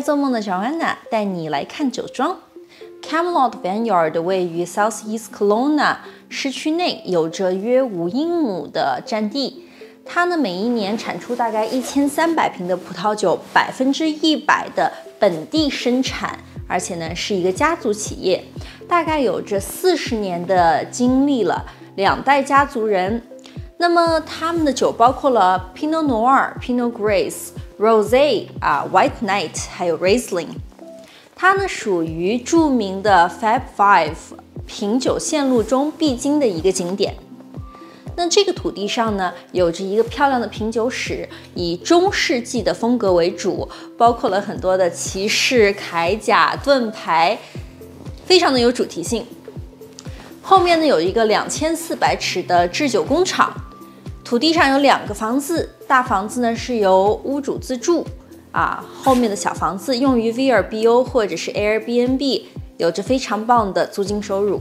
做梦的乔安娜带你来看酒庄。Camelot Vineyard 位于 South East Kelowna 市区内，有着约五英亩的占地。它呢，每一年产出大概一千三百瓶的葡萄酒，百分之一百的本地生产，而且呢是一个家族企业，大概有着四十年的经历了，两代家族人。那么他们的酒包括了 Pinot Noir、Pinot Gris、Rosé 啊、White Knight 还有 Riesling。它呢属于著名的 Fab Five 品酒线路中必经的一个景点。那这个土地上呢，有着一个漂亮的品酒史，以中世纪的风格为主，包括了很多的骑士、铠甲、盾牌，非常的有主题性。后面呢有一个两千四百尺的制酒工厂，土地上有两个房子，大房子呢是由屋主自住。啊，后面的小房子用于 VRBO 或者是 Airbnb，有着非常棒的租金收入。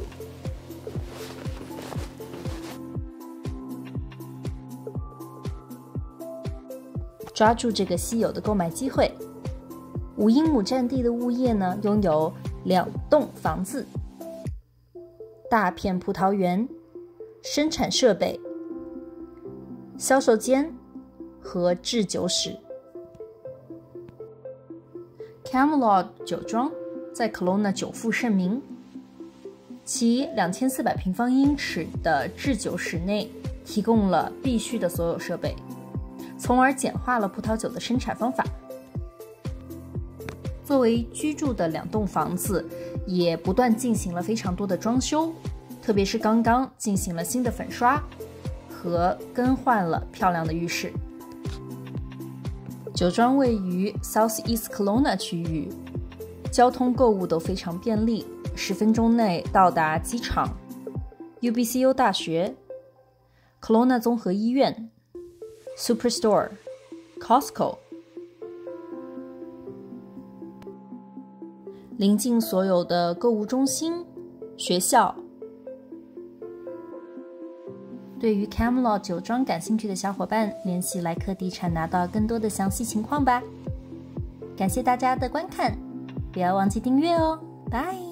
抓住这个稀有的购买机会，五英亩占地的物业呢，拥有两栋房子、大片葡萄园、生产设备、销售间和制酒室。Camelot 酒庄在 Kelowna 久负盛名，其两千四百平方英尺的制酒室内提供了必须的所有设备，从而简化了葡萄酒的生产方法。作为居住的两栋房子，也不断进行了非常多的装修，特别是刚刚进行了新的粉刷和更换了漂亮的浴室。酒庄位于 South East Kelowna 区域，交通购物都非常便利，十分钟内到达机场、UBCU 大学、Kelowna 综合医院、Superstore、Costco，临近所有的购物中心、学校。对于 Camelot 酒庄感兴趣的小伙伴，联系莱克地产拿到更多的详细情况吧。感谢大家的观看，不要忘记订阅哦，拜。